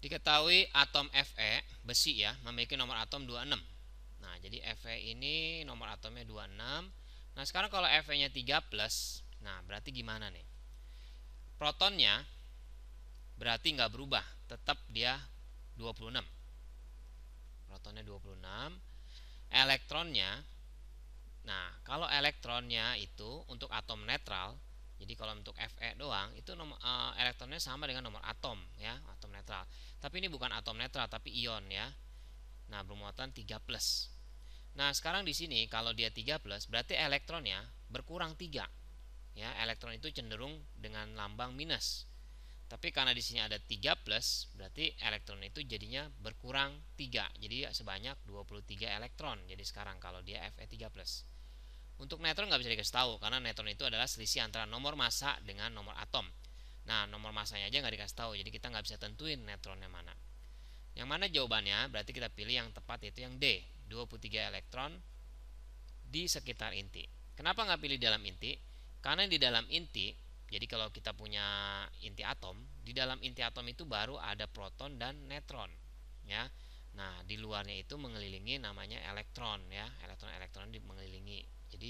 Diketahui atom Fe besi ya memiliki nomor atom 26. Nah, jadi Fe ini nomor atomnya 26. Nah, sekarang kalau Fe-nya 3 plus, nah berarti gimana nih? Protonnya berarti nggak berubah, tetap dia 26. Protonnya 26. Elektronnya Nah, kalau elektronnya itu untuk atom netral jadi kalau untuk Fe doang itu nomor, uh, elektronnya sama dengan nomor atom. Tapi ini bukan atom netral tapi ion ya. Nah, bermuatan 3 plus. Nah, sekarang di sini kalau dia 3 plus berarti elektronnya berkurang 3. Ya, elektron itu cenderung dengan lambang minus. Tapi karena di sini ada 3 plus, berarti elektron itu jadinya berkurang 3. Jadi sebanyak 23 elektron. Jadi sekarang kalau dia Fe 3 plus. Untuk neutron nggak bisa dikasih tahu karena neutron itu adalah selisih antara nomor massa dengan nomor atom. Nah, nomor massanya aja nggak dikasih tahu, jadi kita nggak bisa tentuin neutronnya mana. Yang mana jawabannya? Berarti kita pilih yang tepat yaitu yang D, 23 elektron di sekitar inti. Kenapa nggak pilih dalam inti? Karena di dalam inti, jadi kalau kita punya inti atom, di dalam inti atom itu baru ada proton dan neutron, ya. Nah, di luarnya itu mengelilingi namanya elektron ya, elektron-elektron mengelilingi. Jadi